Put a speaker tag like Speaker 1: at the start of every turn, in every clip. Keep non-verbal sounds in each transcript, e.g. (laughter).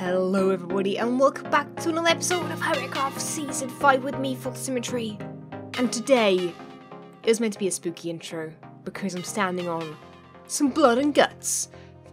Speaker 1: Hello, everybody, and welcome back to another episode of Hermitcraft Season 5 with me, False Symmetry. And today, it was meant to be a spooky intro because I'm standing on some blood and guts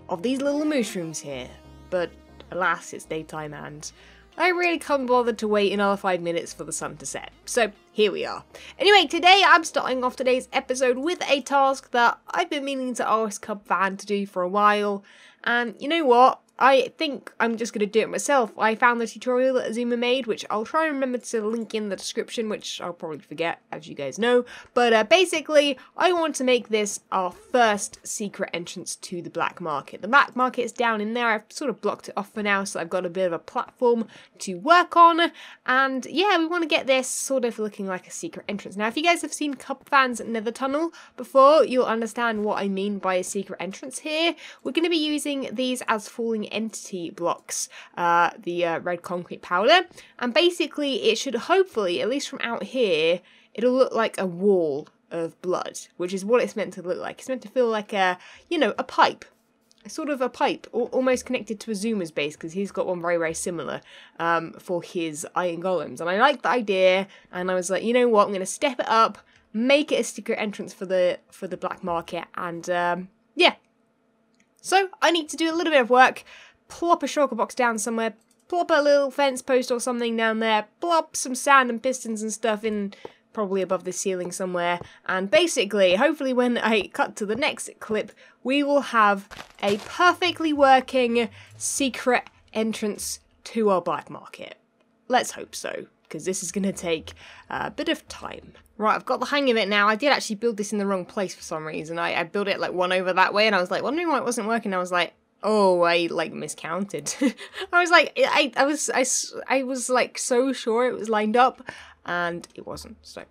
Speaker 1: of these little mushrooms here. But alas, it's daytime and I really can't bother to wait another five minutes for the sun to set. So here we are. Anyway, today I'm starting off today's episode with a task that I've been meaning to ask Cub Fan to do for a while. And you know what? I think I'm just going to do it myself. I found the tutorial that Xisuma made, which I'll try and remember to link in the description, which I'll probably forget, as you guys know. But uh, basically, I want to make this our first secret entrance to the black market. The black market is down in there. I've sort of blocked it off for now, so I've got a bit of a platform to work on. And yeah, we want to get this sort of looking like a secret entrance. Now, if you guys have seen Cub Fans Nether Tunnel before, you'll understand what I mean by a secret entrance here. We're going to be using these as falling entity blocks, uh, the uh, red concrete powder, and basically it should hopefully, at least from out here, it'll look like a wall of blood, which is what it's meant to look like. It's meant to feel like a, you know, a pipe. Sort of a pipe, almost connected to a Xisuma's base, because he's got one very, very similar um, for his iron golems. And I like the idea, and I was like, you know what, I'm going to step it up, make it a secret entrance for the for the black market, and um. So I need to do a little bit of work plop a shulker box down somewhere, plop a little fence post or something down there, plop some sand and pistons and stuff in probably above the ceiling somewhere, and basically, hopefully when I cut to the next clip, we will have a perfectly working secret entrance to our black market. Let's hope so, because this is going to take a bit of time. Right, I've got the hang of it now. I did actually build this in the wrong place for some reason. I, I built it like one over that way, and I was like wondering why it wasn't working. I was like, Oh, I like miscounted. (laughs) I was like, I, I was, I, I was like so sure it was lined up, and it wasn't. So,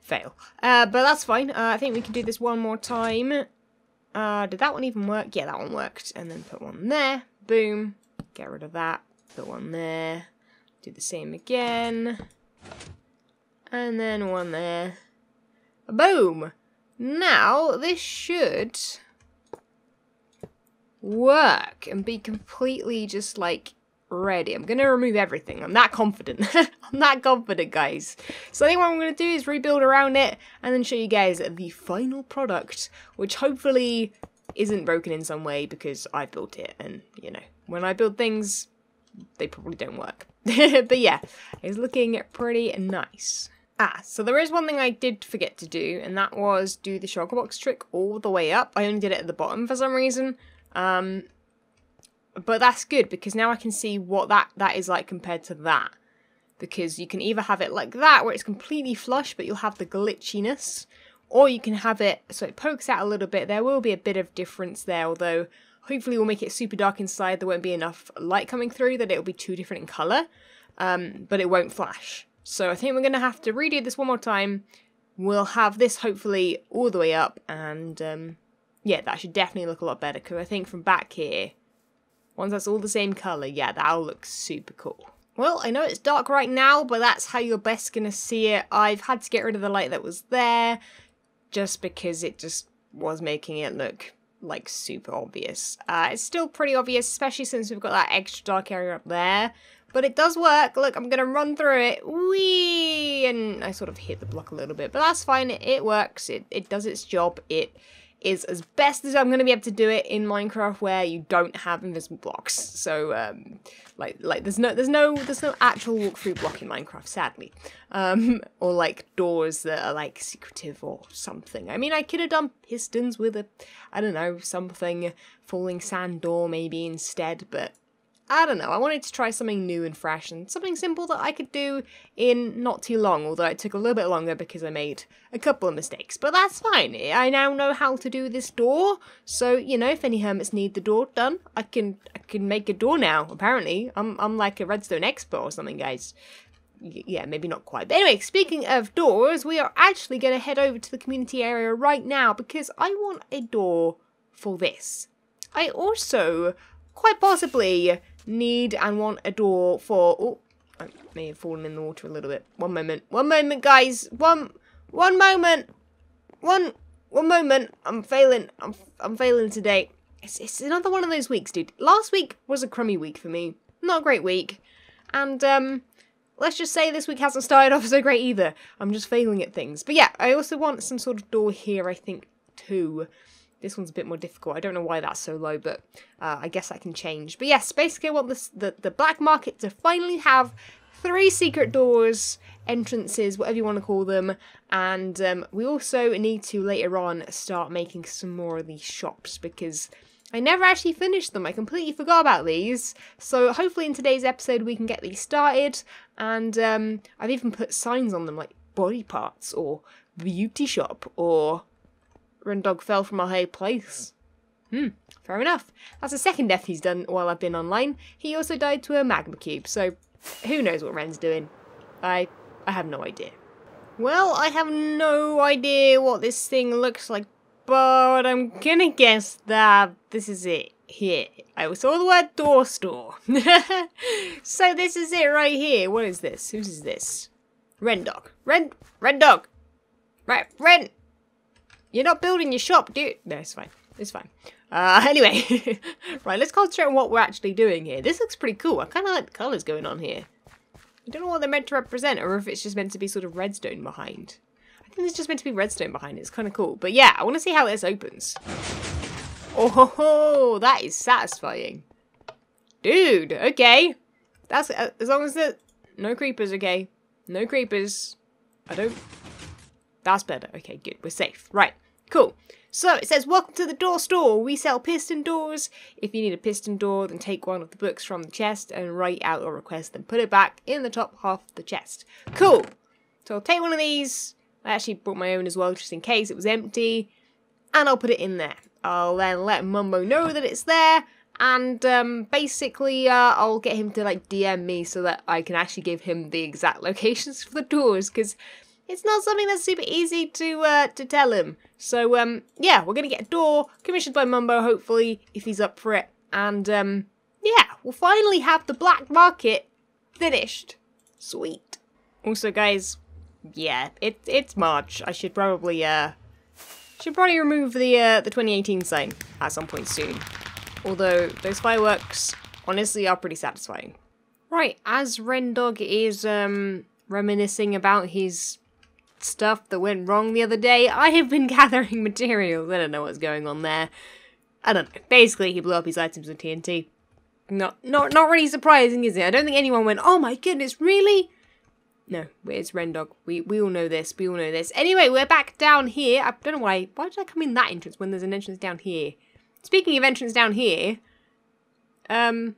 Speaker 1: fail. Uh, but that's fine. Uh, I think we can do this one more time. Uh, did that one even work? Yeah, that one worked. And then put one there. Boom. Get rid of that. Put one there. Do the same again. And then one there. Boom. Now, this should work and be completely just like ready. I'm going to remove everything. I'm that confident. (laughs) I'm that confident, guys. So I think what I'm going to do is rebuild around it and then show you guys the final product, which hopefully isn't broken in some way because I built it. And, you know, when I build things, they probably don't work. (laughs) but yeah, it's looking pretty nice. Ah, so there is one thing I did forget to do, and that was do the shulker box trick all the way up. I only did it at the bottom for some reason. Um, but that's good because now I can see what that, that is like compared to that. Because you can either have it like that, where it's completely flush, but you'll have the glitchiness, or you can have it so it pokes out a little bit. There will be a bit of difference there, although hopefully we'll make it super dark inside. There won't be enough light coming through that it'll be too different in colour, um, but it won't flash. So I think we're going to have to redo this one more time. We'll have this hopefully all the way up, and um, yeah, that should definitely look a lot better because I think from back here, once that's all the same colour, yeah, that'll look super cool. Well, I know it's dark right now, but that's how you're best going to see it. I've had to get rid of the light that was there just because it just was making it look like super obvious. Uh, it's still pretty obvious, especially since we've got that extra dark area up there. But it does work. Look, I'm going to run through it. Whee! And I sort of hit the block a little bit, but that's fine. It, it works. It, it does its job. It is as best as I'm going to be able to do it in Minecraft where you don't have invisible blocks. So um, like like there's no there's no there's no actual walkthrough block in Minecraft, sadly, um, or like doors that are like secretive or something. I mean, I could have done pistons with a I don't know something falling sand door maybe instead, but I don't know, I wanted to try something new and fresh and something simple that I could do in not too long, although it took a little bit longer because I made a couple of mistakes. But that's fine. I now know how to do this door, so you know, if any hermits need the door done, I can I can make a door now, apparently. I'm I'm like a redstone expert or something, guys. yeah, maybe not quite. But anyway, speaking of doors, we are actually going to head over to the community area right now because I want a door for this. I also, quite possibly, need and want a door for... Oh, I may have fallen in the water a little bit. One moment. One moment, guys. One one moment. One one moment. I'm failing. I'm I'm failing today. It's, it's another one of those weeks, dude. Last week was a crummy week for me. not a great week. And um, let's just say this week hasn't started off so great either. I'm just failing at things. But yeah, I also want some sort of door here, I think, too. This one's a bit more difficult. I don't know why that's so low, but uh, I guess that can change. But yes, basically I want this, the, the black market to finally have three secret doors, entrances, whatever you want to call them. And um, we also need to later on start making some more of these shops because I never actually finished them. I completely forgot about these. So hopefully in today's episode we can get these started. And um, I've even put signs on them like body parts or beauty shop or Rendog fell from a high place. Hmm, fair enough. That's the second death he's done while I've been online. He also died to a magma cube, so who knows what Ren's doing. I I have no idea. Well, I have no idea what this thing looks like, but I'm gonna guess that this is it here. I saw the word door store. (laughs) so this is it right here. What is this? Whose is this? Rendog. Ren Rendog. Right, Ren. You're not building your shop, dude. No, it's fine. It's fine. Uh, (laughs) anyway, right, let's concentrate on what we're actually doing here. This looks pretty cool. I kind of like the colours going on here. I don't know what they're meant to represent, or if it's just meant to be sort of redstone behind. I think it's just meant to be redstone behind it. It's kind of cool. But yeah, I want to see how this opens. Oh, ho, ho, that is satisfying. Dude, okay. That's, uh, as long as the, no creepers, okay. No creepers. I don't, that's better. Okay, good. We're safe. Right. Cool. So it says, Welcome to the door store. We sell piston doors. If you need a piston door, then take one of the books from the chest and write out your request then put it back in the top half of the chest. Cool. So I'll take one of these. I actually brought my own as well, just in case it was empty. And I'll put it in there. I'll then let Mumbo know that it's there. And um, basically, uh, I'll get him to like DM me so that I can actually give him the exact (laughs) locations for the doors. Because it's not something that's super easy to uh, to tell him. So um, yeah, we're gonna get a door commissioned by Mumbo, hopefully, if he's up for it. And um, yeah, we'll finally have the black market finished. Sweet. Also, guys, yeah, it it's March. I should probably uh should probably remove the uh, the 2018 sign at some point soon. Although those fireworks honestly are pretty satisfying. Right, as Rendog is um reminiscing about his stuff that went wrong the other day. I have been (laughs) gathering materials. I don't know what's going on there. I don't know. Basically, he blew up his items with TNT. Not, not, not really surprising, is it? I don't think anyone went, oh my goodness, really? No, it's Rendog. We, we all know this. We all know this. Anyway, we're back down here. I don't know why. Why did I come in that entrance when there's an entrance down here? Speaking of entrance down here, um,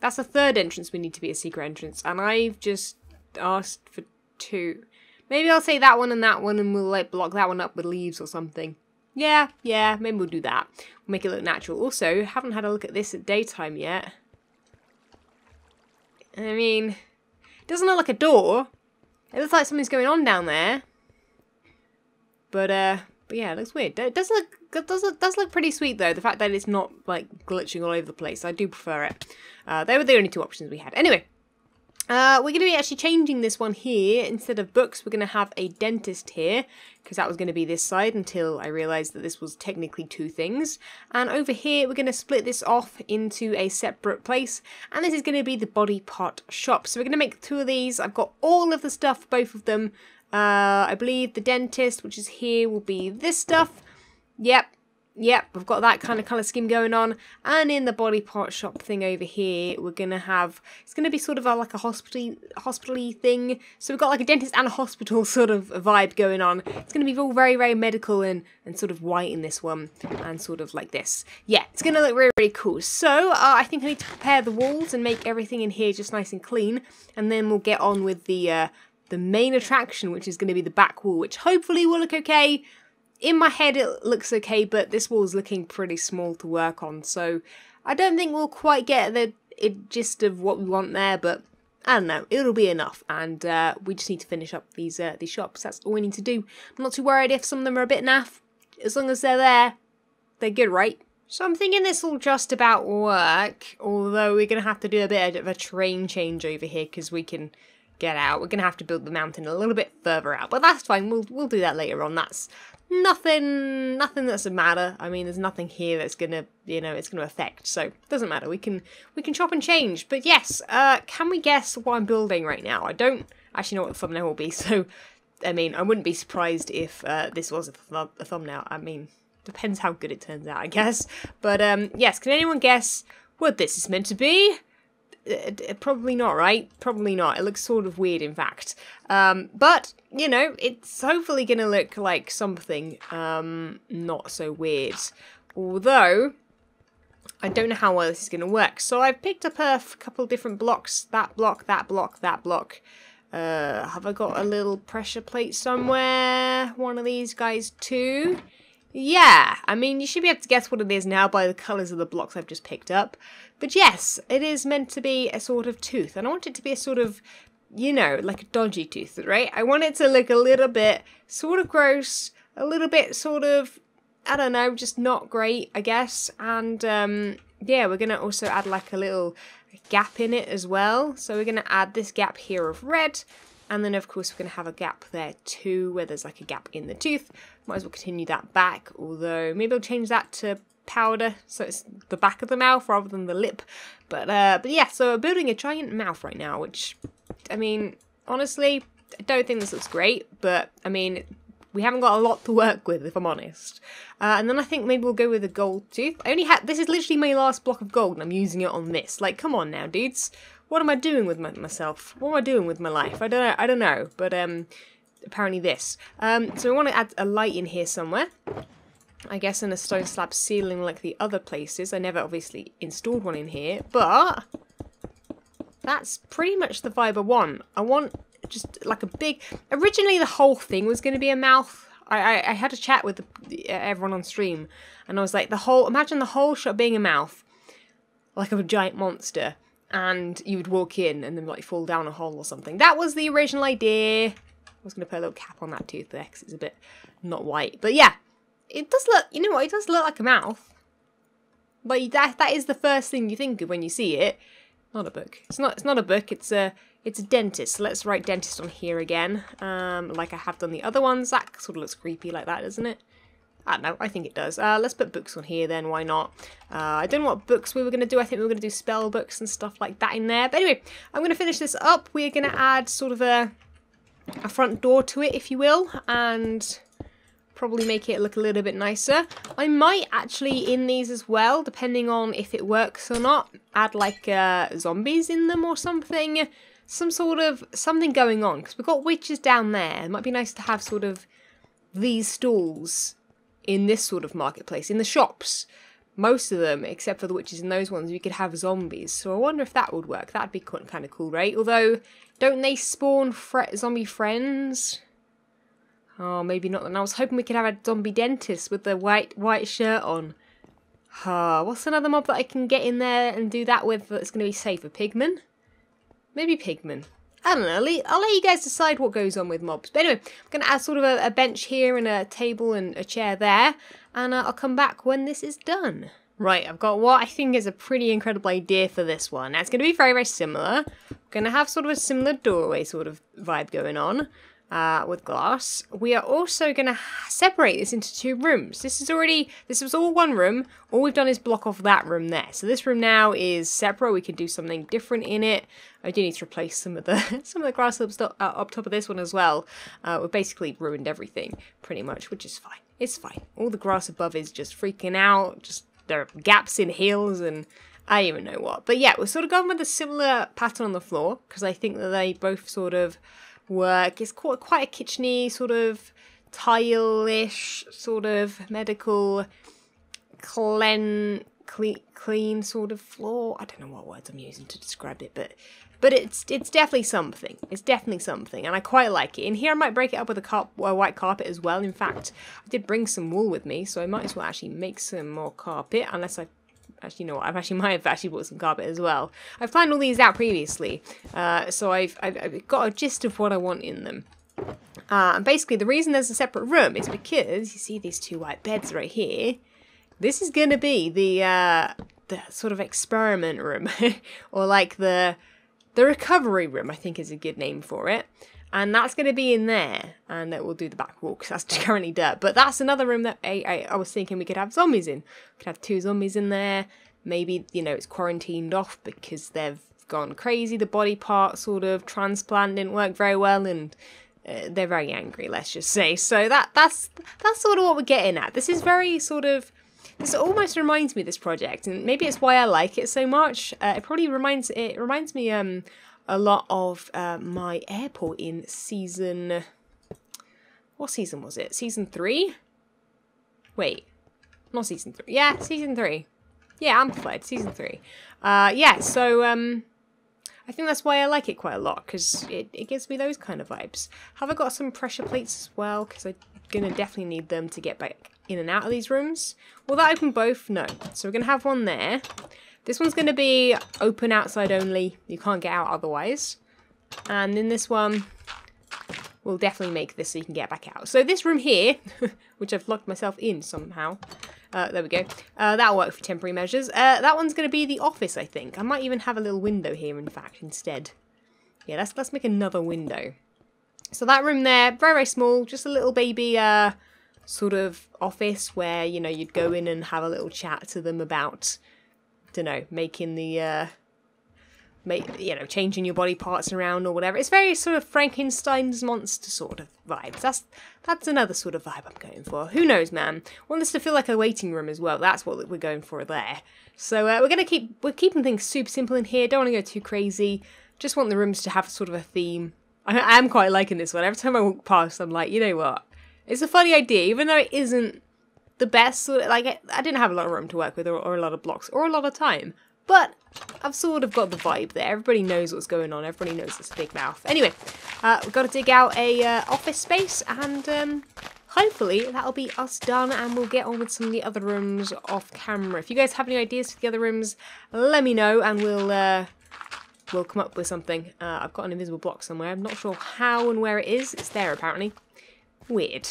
Speaker 1: that's the third entrance we need to be a secret entrance. And I've just asked for two. Maybe I'll say that one and that one and we'll like block that one up with leaves or something. Yeah, yeah, maybe we'll do that. We'll make it look natural. Also, haven't had a look at this at daytime yet. I mean, it doesn't look like a door. It looks like something's going on down there. But, uh, but yeah, it looks weird. It does look, it does look, does look pretty sweet though. The fact that it's not like glitching all over the place. I do prefer it. Uh, they were the only two options we had. Anyway, uh, we're going to be actually changing this one here. Instead of books, we're going to have a dentist here, because that was going to be this side until I realised that this was technically two things. And over here, we're going to split this off into a separate place, and this is going to be the body part shop. So we're going to make two of these. I've got all of the stuff, both of them. Uh, I believe the dentist, which is here, will be this stuff. Yep, Yep, we've got that kind of colour scheme going on. And in the body part shop thing over here, we're going to have, it's going to be sort of a, like a hospital thing. So we've got like a dentist and a hospital (laughs) sort of vibe going on. It's going to be all very, very medical and, and sort of white in this one. And sort of like this. Yeah, it's going to look really, really cool. So uh, I think I need to prepare the walls and make everything in here just nice and clean. And then we'll get on with the, uh, the main attraction, which is going to be the back wall, which hopefully will look okay in my head it looks okay, but this wall's looking pretty small to work on, so I don't think we'll quite get the gist of what we want there, but I don't know, it'll be enough, and uh, we just need to finish up these uh, these shops. That's all we need to do. I'm not too worried if some of them are a bit naff. As long as they're there, they're good, right? So I'm thinking this will just about work, although we're going to have to do a bit of a train change over here because we can get out. We're gonna have to build the mountain a little bit further out, but that's fine. We'll we'll do that later on. That's nothing nothing that's a matter. I mean, there's nothing here that's gonna you know it's gonna affect. So it doesn't matter. We can we can chop and change. But yes, uh, can we guess what I'm building right now? I don't actually know what the thumbnail will be. (laughs) So I mean, I wouldn't be surprised if uh, this was a, th a thumbnail. I mean, depends how good it turns out, I guess. But um, yes, can anyone guess what this is meant to be? Uh, probably not, right? Probably not. It looks sort of weird, in fact. Um, but, you know, it's hopefully going to look like something um, not so weird. Although, I don't know how well this is going to work. So I've picked up a couple different blocks. That block, that block, that block. Uh, have I got a little pressure plate somewhere? One of these guys too? Yeah, I mean, you should be able to guess what it is now by the colours of the blocks I've just picked up. But yes, it is meant to be a sort of tooth, and I want it to be a sort of, you know, like a dodgy tooth, right? I want it to look a little bit sort of gross, a little bit sort of, I don't know, just not great, I guess. And um, yeah, we're going to also add like a little gap in it as well. So we're going to add this gap here of red, and then of course we're going to have a gap there too, where there's like a gap in the tooth. Might as well continue that back, although maybe I'll change that to powder, so it's the back of the mouth rather than the lip. But uh, but yeah, so we're building a giant mouth right now, which, I mean, honestly, I don't think this looks great, but I mean, we haven't got a lot to work with, if I'm honest. Uh, and then I think maybe we'll go with a gold tooth. I only had, this is literally my last block of gold and I'm using it on this. Like, come on now, dudes. What am I doing with my, myself? What am I doing with my life? I don't know, I don't know, but um, apparently this. Um, so we want to add a light in here somewhere. I guess in a stone slab ceiling like the other places. I never obviously installed one in here, but that's pretty much the vibe I want. I want just like a big... Originally the whole thing was going to be a mouth. I, I, I, had a chat with the, everyone on stream and I was like, the whole... Imagine the whole shot being a mouth. Like a giant monster. And you would walk in and then like fall down a hole or something. That was the original idea. I was going to put a little cap on that tooth there because it's a bit not white. But yeah, it does look, you know what, it does look like a mouth. But that that is the first thing you think of when you see it. Not a book. It's not it's not a book, it's a it's a dentist. So let's write dentist on here again. Um, like I have done the other ones. That sort of looks creepy like that, doesn't it? I don't know, I think it does. Uh, let's put books on here then, why not? Uh, I don't know what books we were going to do. I think we were going to do spell books and stuff like that in there. But anyway, I'm going to finish this up. We're going to add sort of a, a front door to it, if you will. And probably make it look a little bit nicer. I might actually, in these as well, depending on if it works or not, add like uh, zombies in them or something. Some sort of, something going on. Because we've got witches down there. It might be nice to have sort of these stalls in this sort of marketplace, in the shops. Most of them, except for the witches in those ones, we could have zombies. So I wonder if that would work. That'd be kind of cool, right? Although, don't they spawn zombie friends? Oh, maybe not. And I was hoping we could have a zombie dentist with the white white shirt on. Uh, what's another mob that I can get in there and do that with that's going to be safer? Pigman? Maybe Pigman. I don't know. I'll let you guys decide what goes on with mobs. But anyway, I'm going to add sort of a, a, bench here and a table and a chair there. And uh, I'll come back when this is done. Right, I've got what I think is a pretty incredible idea for this one. Now, it's going to be very, very similar. going to have sort of a similar doorway sort of vibe going on uh, with glass. We are also going to separate this into two rooms. This is already, this was all one room. All we've done is block off that room there. So this room now is separate. We can do something different in it. I do need to replace some of the (laughs) some of the grass up, uh, up top of this one as well. Uh, we've basically ruined everything pretty much, which is fine. It's fine. All the grass above is just freaking out. Just there are gaps in hills and I even know what. But yeah, we're sort of going with a similar pattern on the floor because I think that they both sort of work. It's quite, quite a kitcheny sort of tile-ish sort of medical clean, clean, clean sort of floor. I don't know what words I'm using to describe it, but but it's it's definitely something. It's definitely something, and I quite like it. In here, I might break it up with a, carp a white carpet as well. In fact, I did bring some wool with me, so I might as well actually make some more carpet, unless I actually, you know what, I've actually (laughs) might have actually bought some carpet as well. I've planned all these out previously, uh, so I've, I've, I've, got a gist of what I want in them. Uh, and basically, the reason there's a separate room is because you see these two white beds right here. This is going to be the uh, the sort of experiment room, (laughs) or like the the recovery room, I think is a good name for it. And that's going to be in there. And it will do the back wall because that's (laughs) currently dirt. But that's another room that I, I, I was thinking we could have zombies in. We could have two zombies in there. Maybe, you know, it's quarantined off because they've gone crazy. The body part sort of transplant didn't work very well and uh, they're very angry, let's just say. So that that's that's sort of what we're getting at. This is very sort of this almost reminds me of this project, and maybe it's why I like it so much. Uh, it probably reminds it reminds me um a lot of uh, my airport in season. What season was it? Season three? Wait, not season three. Yeah, season three. Yeah, amplified season three. Uh, yeah. So um, I think that's why I like it quite a lot because it it gives me those kind of vibes. Have I got some pressure plates as well? Because I'm gonna definitely need them to get back in and out of these rooms. Will that open both? No. So we're gonna have one there. This one's going to be open outside only. You can't get out otherwise. And in this one, we'll definitely make this so you can get back out. So this room here, (laughs) which I've locked myself in somehow. Uh, there we go. Uh, that'll work for temporary measures. Uh, that one's going to be the office, I think. I might even have a little window here, in fact, instead. Yeah, let's, let's make another window. So that room there, very, very small. Just a little baby uh, sort of office where, you know, you'd go in and have a little chat to them about don't know, making the, uh, make, you know, changing your body parts around or whatever. It's very sort of Frankenstein's monster sort of vibes. That's that's another sort of vibe I'm going for. Who knows, man? Want this to feel like a waiting room as well. That's what we're going for there. So uh, we're gonna keep we're keeping things super simple in here. Don't want to go too crazy. Just want the rooms to have sort of a theme. I, I am quite liking this one. Every time I walk past, I'm like, you know what? It's a funny idea, even though it isn't the best sort of, like I didn't have a lot of room to work with or, or a lot of blocks or a lot of time but I've sort of got the vibe there. Everybody knows what's going on. Everybody knows it's a big mouth. Anyway, uh, we've got to dig out a uh, office space and um, hopefully that'll be us done and we'll get on with some of the other rooms off camera. If you guys have any ideas for the other rooms, let me know and we'll uh, we'll come up with something. Uh, I've got an invisible block somewhere. I'm not sure how and where it is. It's there apparently. Weird.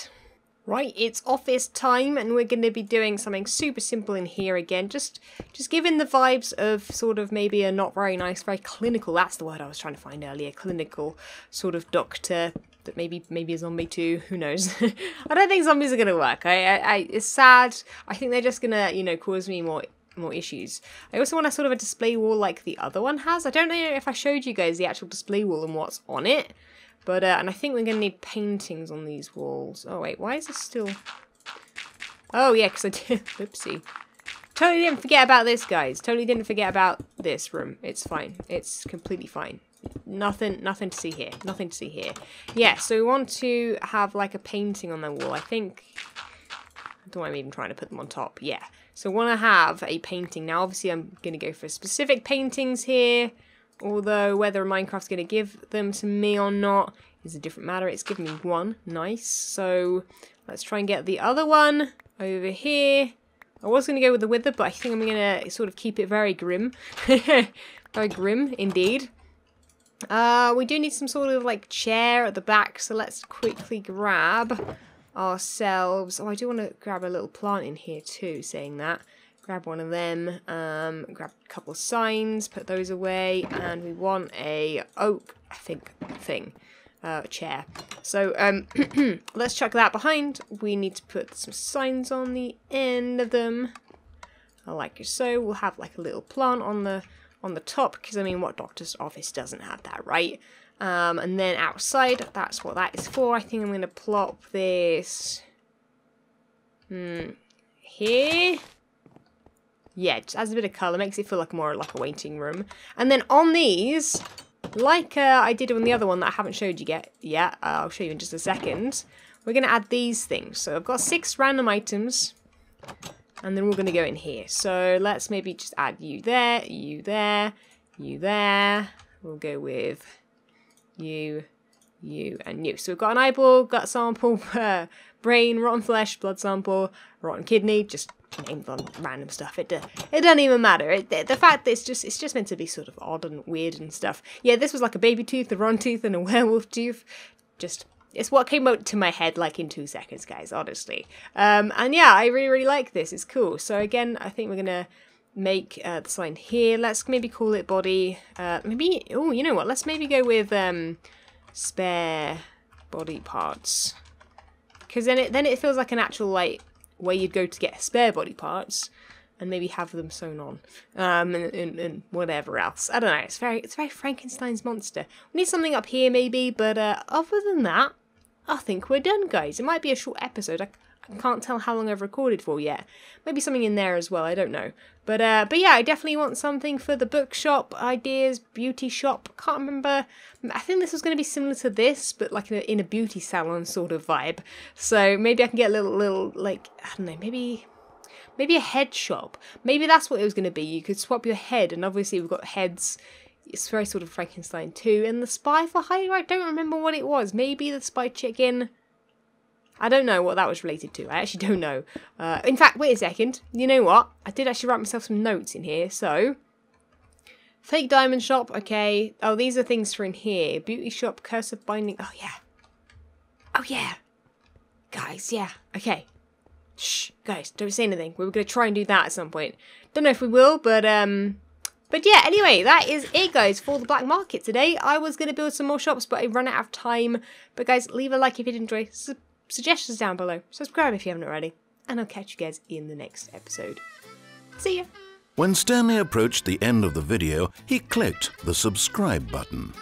Speaker 1: Right, it's office time and we're going to be doing something super simple in here again. Just just giving the vibes of sort of maybe a not very nice, very clinical, that's the word I was trying to find earlier, clinical sort of doctor that maybe maybe a zombie too, who knows. (laughs) I don't think zombies are going to work. I, I, I, It's sad. I think they're just going to, you know, cause me more more issues. I also want a sort of a display wall like the other one has. I don't know if I showed you guys the actual display wall and what's on it. But, uh, and I think we're going to need paintings on these walls. Oh, wait, why is this still... Oh, yeah, because I did... (laughs) Oopsie. Totally didn't forget about this, guys. Totally didn't forget about this room. It's fine. It's completely fine. Nothing, nothing to see here. Nothing to see here. Yeah, so we want to have, like, a painting on the wall. I think... I don't know I'm even trying to put them on top. Yeah. So I want to have a painting. Now, obviously, I'm going to go for specific paintings here. Although whether Minecraft's going to give them to me or not is a different matter. It's given me one. Nice. So let's try and get the other one over here. I was going to go with the wither, but I think I'm going to sort of keep it very grim. (laughs) very grim, indeed. Uh, we do need some sort of like chair at the back, so let's quickly grab ourselves. Oh, I do want to grab a little plant in here too, saying that grab one of them, um, grab a couple signs, put those away, and we want a oak, I think, thing, uh, chair. So um, (clears throat) let's chuck that behind. We need to put some signs on the end of them, I like so. We'll have like a little plant on the on the top, because I mean, what doctor's office doesn't have that, right? Um, and then outside, that's what that is for. I think I'm going to plop this hmm, here yeah, just adds a bit of colour, makes it feel like more like a waiting room. And then on these, like uh, I did on the other one that I haven't showed you yet, yeah, uh, I'll show you in just a second, we're going to add these things. So I've got six random items, and then we're going to go in here. So let's maybe just add you there, you there, you there. We'll go with you, you, and you. So we've got an eyeball, gut sample, (laughs) brain, rotten flesh, blood sample, rotten kidney, just names on random stuff. It uh, it doesn't even matter. It, the, the fact that it's just it's just meant to be sort of odd and weird and stuff. Yeah, this was like a baby tooth, a rotten tooth, and a (laughs) werewolf tooth. Just it's what came out to my head like in two seconds, guys. Honestly, um, and yeah, I really really like this. It's cool. So again, I think we're gonna make uh, the sign here. Let's maybe call it body. Uh, maybe, oh, you know what? Let's maybe go with um, spare body parts. Because then it, then it feels like an actual, like, where you'd go to get spare body parts and maybe have them sewn on, um, and, and, and, whatever else. I don't know. It's very, it's very Frankenstein's monster. We need something up here maybe, but uh, other than that, I think we're done, guys. It might be a short episode. I, I can't tell how long I've recorded for yet. Maybe something in there as well. I don't know. But uh, but yeah, I definitely want something for the bookshop ideas, beauty shop. Can't remember. I think this was going to be similar to this, but like in a, in a beauty salon sort of vibe. So maybe I can get a little little like I don't know. Maybe maybe a head shop. Maybe that's what it was going to be. You could swap your head, and obviously we've got heads. It's very sort of Frankenstein too. And the spy for hire, I don't remember what it was. Maybe the spy chicken. I don't know what that was related to. I actually don't know. Uh, in fact, wait a second. You know what? I did actually write myself some notes in here. So, fake diamond shop. Okay. Oh, these are things for in here. Beauty shop. Curse of binding. Oh yeah. Oh yeah. Guys, yeah. Okay. Shh, guys, don't say anything. We were going to try and do that at some point. Don't know if we will, but um, but yeah, anyway, that is it, guys, for the black market today. I was going to build some more shops, but I ran out of time. But guys, leave a like if you did enjoy. Su suggestions down below. Subscribe if you haven't already. And I'll catch you guys in the next episode. See ya.
Speaker 2: When Stanley approached the end of the video, he clicked the subscribe button.